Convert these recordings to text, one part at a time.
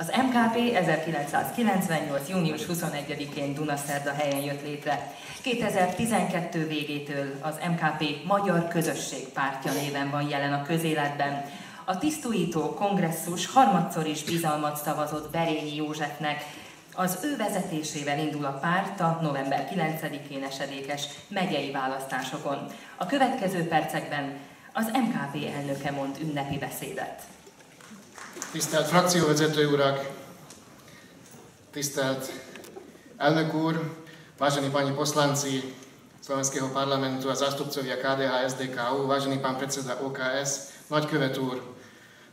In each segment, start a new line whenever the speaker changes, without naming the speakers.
Az MKP 1998. június 21-én Dunaszerda helyen jött létre. 2012 végétől az MKP Magyar Közösség pártja néven van jelen a közéletben. A tisztújító kongresszus harmadszor is bizalmat szavazott Berényi Józsefnek, az ő vezetésével indul a párt a november 9-én esedékes megyei választásokon. A következő percekben az MKP elnöke mond ünnepi beszédet.
Tisztelt frakcióvezető urak, tisztelt elnök úr, vážený pani poslanci Slovenského parlamentu a zástupcovia KDH, SDKU, vážený pán predseda OKS, nagykövet úr,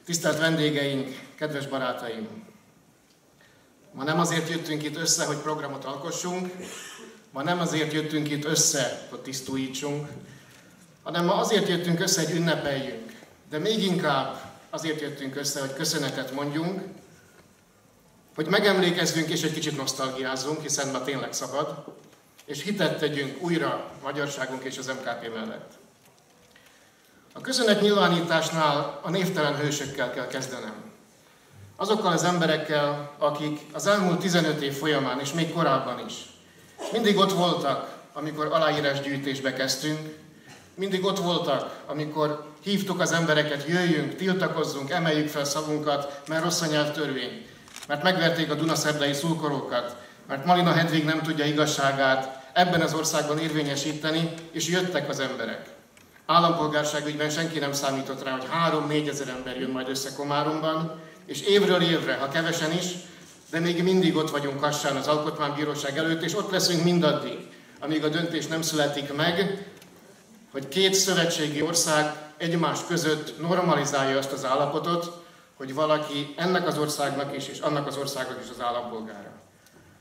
tisztelt vendégeink, kedves barátaim! Ma nem azért jöttünk itt össze, hogy programot alkossunk, ma nem azért jöttünk itt össze, hogy tisztújítsunk, hanem ma azért jöttünk össze, hogy ünnepeljünk. De még inkább azért jöttünk össze, hogy köszönetet mondjunk, hogy megemlékezzünk és egy kicsit nosztalgiázzunk, hiszen ma tényleg szabad, és hitet tegyünk újra magyarságunk és az MKP mellett. A köszönet nyilvánításnál a névtelen hősökkel kell kezdenem azokkal az emberekkel, akik az elmúlt 15 év folyamán, és még korábban is, mindig ott voltak, amikor aláírásgyűjtésbe kezdtünk, mindig ott voltak, amikor hívtuk az embereket, jöjjünk, tiltakozzunk, emeljük fel szavunkat, mert rossz a nyelvtörvény, mert megverték a Dunaszerdai szulkorókat, mert Malina Hedvig nem tudja igazságát ebben az országban érvényesíteni, és jöttek az emberek. Állampolgárságügyben senki nem számított rá, hogy 3-4 ezer ember jön majd össze Komáromban, és évről évre, ha kevesen is, de még mindig ott vagyunk Kassán az Alkotmánybíróság előtt, és ott leszünk mindaddig, amíg a döntés nem születik meg, hogy két szövetségi ország egymás között normalizálja azt az állapotot, hogy valaki ennek az országnak is, és annak az országnak is az állampolgára.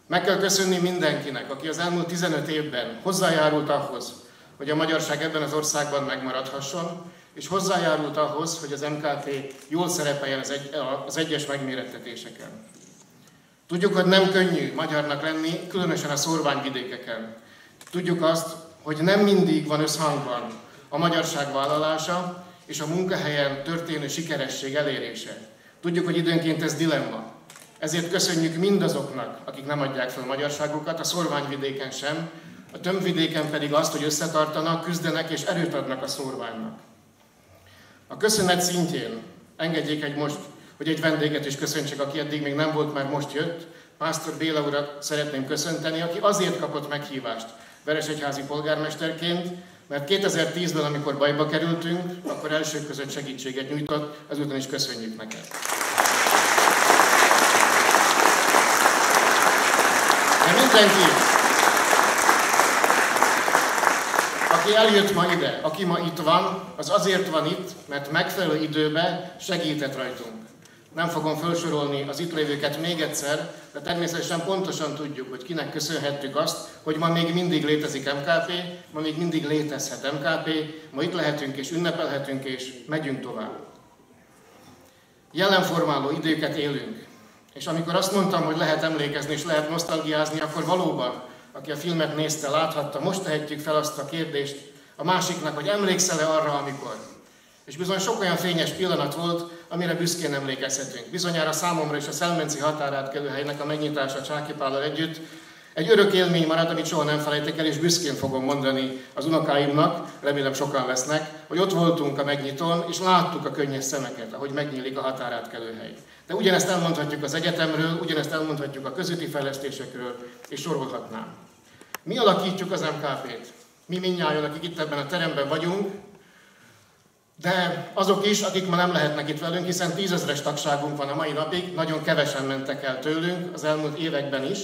Meg kell köszönni mindenkinek, aki az elmúlt 15 évben hozzájárult ahhoz, hogy a magyarság ebben az országban megmaradhasson, és hozzájárult ahhoz, hogy az MKT jól szerepeljen az, egy, az egyes megmérettetéseken. Tudjuk, hogy nem könnyű magyarnak lenni, különösen a szorványvidékeken. Tudjuk azt, hogy nem mindig van összhangban a magyarság vállalása és a munkahelyen történő sikeresség elérése. Tudjuk, hogy időnként ez dilemma. Ezért köszönjük mindazoknak, akik nem adják fel magyarságukat, a szorványvidéken sem, a tömbvidéken pedig azt, hogy összetartanak, küzdenek és erőt adnak a szorványnak. A köszönet szintjén engedjék egy most, hogy egy vendéget is köszöntsek, aki eddig még nem volt, már most jött. Pásztor Béla urat szeretném köszönteni, aki azért kapott meghívást Veresegyházi polgármesterként, mert 2010-ben, amikor bajba kerültünk, akkor elsők között segítséget nyújtott, ezután is köszönjük neked. De mindenki, aki eljött ma ide, aki ma itt van, az azért van itt, mert megfelelő időben segített rajtunk. Nem fogom felsorolni az itt lévőket még egyszer, de természetesen pontosan tudjuk, hogy kinek köszönhettük azt, hogy ma még mindig létezik MKP, ma még mindig létezhet MKP, ma itt lehetünk és ünnepelhetünk és megyünk tovább. Jelenformáló időket élünk. És amikor azt mondtam, hogy lehet emlékezni és lehet nosztalgiázni, akkor valóban aki a filmet nézte, láthatta, most tehetjük fel azt a kérdést a másiknak, hogy emlékszel-e arra, amikor. És bizony sok olyan fényes pillanat volt, amire büszkén emlékezhetünk. Bizonyára számomra is a Szelmenci helynek a megnyitása Csákipállal együtt egy örök élmény marad, amit soha nem felejtek el, és büszkén fogom mondani az unokáimnak, remélem sokan lesznek, hogy ott voltunk a megnyitón, és láttuk a könnyes szemeket, ahogy megnyílik a határátkelőhely. De ugyanezt elmondhatjuk az egyetemről, ugyanezt elmondhatjuk a közötti fejlesztésekről, és sorolhatnám. Mi alakítjuk az MKP-t. Mi mindnyáján, akik itt ebben a teremben vagyunk, de azok is, akik ma nem lehetnek itt velünk, hiszen tízezres tagságunk van a mai napig, nagyon kevesen mentek el tőlünk az elmúlt években is,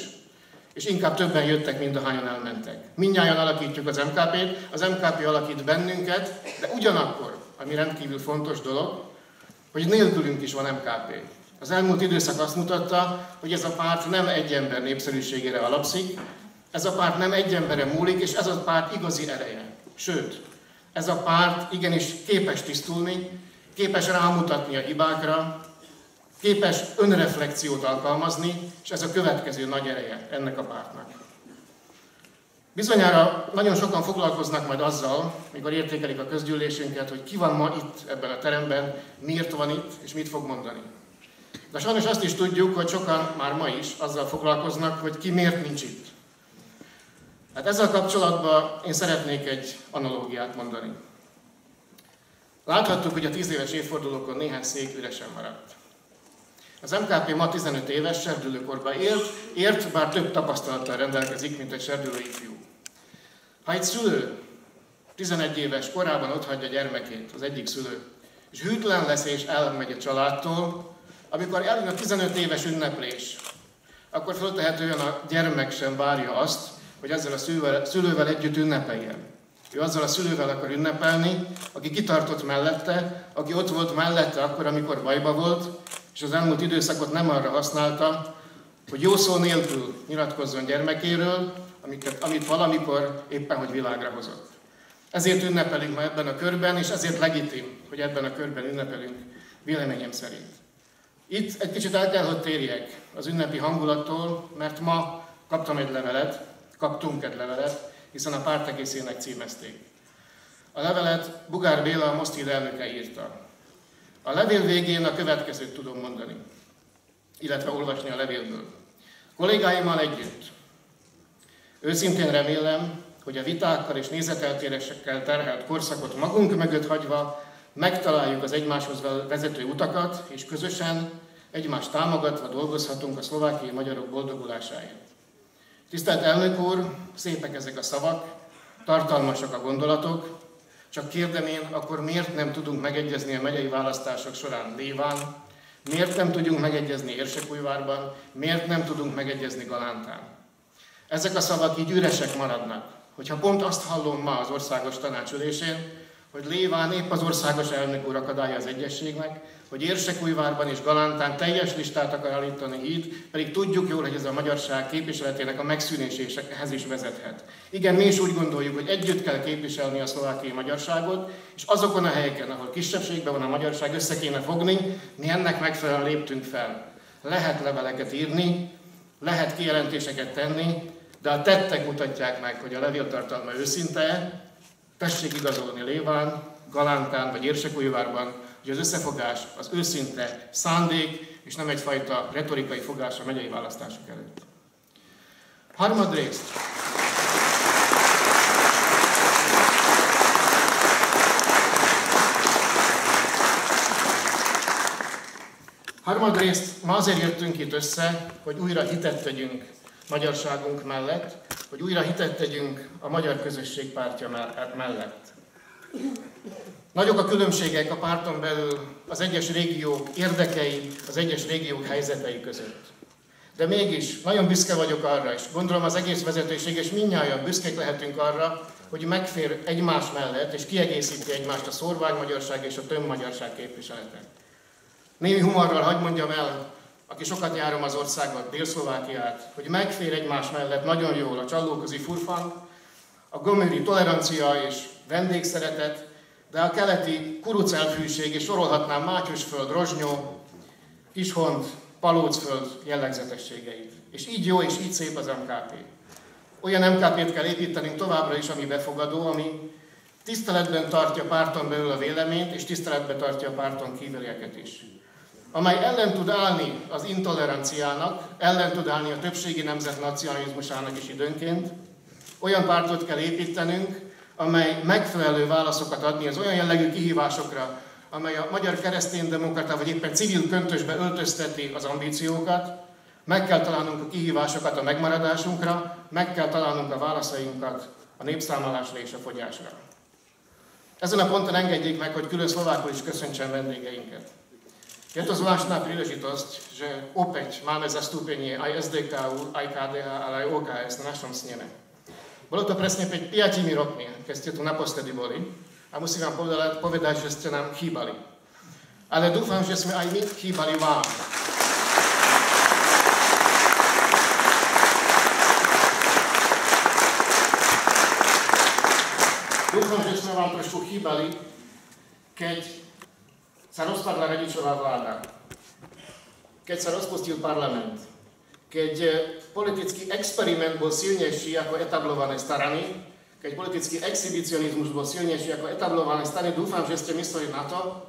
és inkább többen jöttek, mint ahányan elmentek. Mindnyáján alakítjuk az MKP-t, az MKP alakít bennünket, de ugyanakkor, ami rendkívül fontos dolog, hogy nélkülünk is van MKP. Az elmúlt időszak azt mutatta, hogy ez a párt nem egy ember népszerűségére alapszik, ez a párt nem egy embere múlik, és ez a párt igazi ereje. Sőt, ez a párt igenis képes tisztulni, képes rámutatni a hibákra, képes önreflexiót alkalmazni, és ez a következő nagy ereje ennek a pártnak. Bizonyára nagyon sokan foglalkoznak majd azzal, mikor értékelik a közgyűlésünket, hogy ki van ma itt ebben a teremben, miért van itt, és mit fog mondani. De sajnos azt is tudjuk, hogy sokan már ma is azzal foglalkoznak, hogy ki miért nincs itt. Hát ezzel kapcsolatban én szeretnék egy analógiát mondani. Láthattuk, hogy a 10 éves évfordulókon néhány szék üresen maradt. Az MKP ma 15 éves serdülőkorba ért, ért, bár több tapasztalattal rendelkezik, mint egy serdülő ifjú. Ha egy szülő 11 éves korában otthagyja gyermekét, az egyik szülő, és hűtlen lesz és elmegy a családtól, amikor eljön a 15 éves ünneplés, akkor föltehetően a gyermek sem várja azt, hogy ezzel a szülővel, szülővel együtt ünnepeljen. Ő azzal a szülővel akar ünnepelni, aki kitartott mellette, aki ott volt mellette akkor, amikor bajba volt, és az elmúlt időszakot nem arra használta, hogy jó szó nélkül nyilatkozzon gyermekéről, amiket, amit valamikor éppen, hogy világra hozott. Ezért ünnepelünk ma ebben a körben, és ezért legitim, hogy ebben a körben ünnepelünk, véleményem szerint. Itt egy kicsit el kell, hogy térjek az ünnepi hangulattól, mert ma kaptam egy levelet, kaptunk egy levelet, hiszen a párt egészének címezték. A levelet Bugár Béla, a Mosztil elnöke írta. A levél végén a következőt tudom mondani, illetve olvasni a levélből. Kollégáimmal együtt. Őszintén remélem, hogy a vitákkal és nézeteltérésekkel terhelt korszakot magunk mögött hagyva megtaláljuk az egymáshoz vezető utakat, és közösen egymást támogatva dolgozhatunk a szlovákiai magyarok boldogulásáért. Tisztelt elnök úr, szépek ezek a szavak, tartalmasak a gondolatok, csak kérdem én, akkor miért nem tudunk megegyezni a megyei választások során Léván, miért nem tudjunk megegyezni Érsekújvárban, miért nem tudunk megegyezni Galántán. Ezek a szavak így üresek maradnak. Hogyha pont azt hallom ma az országos tanácsülésén, hogy Léván épp az országos elnök úr akadálya az egyességnek, hogy Érsekújvárban és Galántán teljes listát akar állítani így, pedig tudjuk jól, hogy ez a magyarság képviseletének a megszűnéséhez is vezethet. Igen, mi is úgy gondoljuk, hogy együtt kell képviselni a szlovákiai magyarságot, és azokon a helyeken, ahol kisebbségben van a magyarság, össze kéne fogni, mi ennek megfelelően léptünk fel. Lehet leveleket írni, lehet kijelentéseket tenni, de a tettek mutatják meg, hogy a levéltartalma őszinte, tessék igazolni Léván, Galántán vagy Érsekújvárban, hogy az összefogás az őszinte szándék, és nem egyfajta retorikai fogás a megyei választások előtt. Harmadrészt. Harmadrészt ma azért jöttünk itt össze, hogy újra hitet tegyünk magyarságunk mellett, hogy újra hitet tegyünk a magyar közösség pártja mellett. Nagyok a különbségek a párton belül az egyes régiók érdekei, az egyes régiók helyzetei között. De mégis nagyon büszke vagyok arra, és gondolom az egész vezetőség, és mindnyáján büszkék lehetünk arra, hogy megfér egymás mellett, és kiegészíti egymást a szorványmagyarság és a tömbmagyarság képviselete. Némi humorral hagyd mondjam el, aki sokat járom az országot, Dél-Szlovákiát, hogy megfér egymás mellett nagyon jól a csallóközi furfang, a gomöri tolerancia és vendégszeretet, de a keleti kurucelfűség, és sorolhatnám Mátyusföld, Rozsnyó, Kishont, Palócföld jellegzetességeit. És így jó, és így szép az MKP. Olyan MKP-t kell építenünk továbbra is, ami befogadó, ami tiszteletben tartja párton belül a véleményt, és tiszteletben tartja a párton kívülieket is. Amely ellen tud állni az intoleranciának, ellen tud állni a többségi nemzet nacionalizmusának is időnként. Olyan pártot kell építenünk, amely megfelelő válaszokat adni az olyan jellegű kihívásokra, amely a magyar kereszténydemokrata vagy éppen civil köntösbe öltözteti az ambíciókat, meg kell találnunk a kihívásokat a megmaradásunkra, meg kell találnunk a válaszainkat a népszámolásra és a fogyásra. Ezen a ponton engedjék meg, hogy külön szlovákul is köszöntsem vendégeinket. Je to zvláštna príležitosť, že opäť máme zastúpenie aj SDKU, aj KDH, ale aj OKS na našom sneme. Bolo to presne 5, 5 rokmi, keď ste tu naposledy boli. A musím vám povedať, povedať, že ste nám chýbali. Ale dúfam, že sme aj my chýbali vám. Dúfam, že sme vám trošku chýbali, keď sa rozpadla radičová vláda, keď sa rozpustil parlament, keď eh, politický experiment bol silnejší ako etablované starany, keď politický exhibicionizmus bol silnejší ako etablované strany, dúfam, že ste mysleli na to,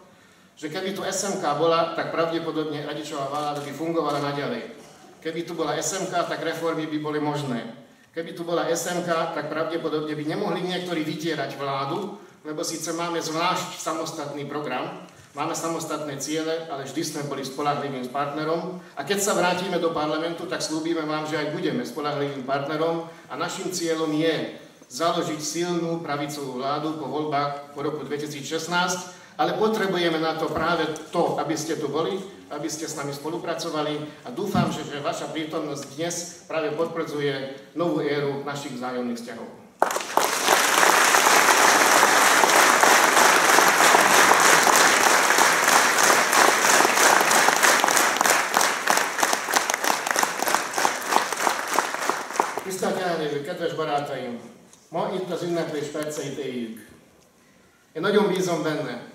že keby tu SMK bola, tak pravdepodobne radičová vláda by fungovala naďalej. Keby tu bola SMK, tak reformy by boli možné. Keby tu bola SMK, tak pravdepodobne by nemohli niektorí vydierať vládu, lebo síce máme zvlášť samostatný program, máme samostatné ciele, ale vždy sme boli spolahlivým partnerom. A keď sa vrátime do parlamentu, tak slúbime vám, že aj budeme spolahlivým partnerom a našim cieľom je založiť silnú pravicovú vládu po voľbách po roku 2016 ale potrebujeme na to práve to, aby ste tu boli, aby ste s nami spolupracovali a dúfam, že, že vaša prítomnosť dnes práve potvrdzuje novú éru našich vzájomných vzťahov. Kedves barátaim! Ma itt az ünneplés perceit éljük. Én nagyon bízom benne,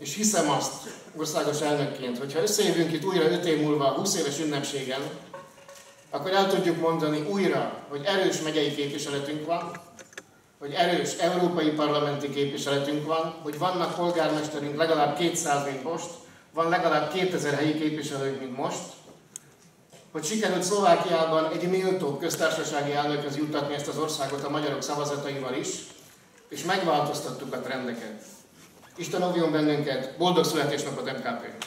és hiszem azt országos elnökként, hogyha összejövünk itt újra 5 év múlva a 20 éves ünnepségen, akkor el tudjuk mondani újra, hogy erős megyei képviseletünk van, hogy erős európai parlamenti képviseletünk van, hogy vannak polgármesterünk legalább 200, mint most, van legalább 2000 helyi képviselőnk, mint most, hogy sikerült Szlovákiában egy méltó köztársasági elnökhez juttatni ezt az országot a magyarok szavazataival is, és megváltoztattuk a trendeket. Isten óvjon bennünket, boldog születésnapot MKP!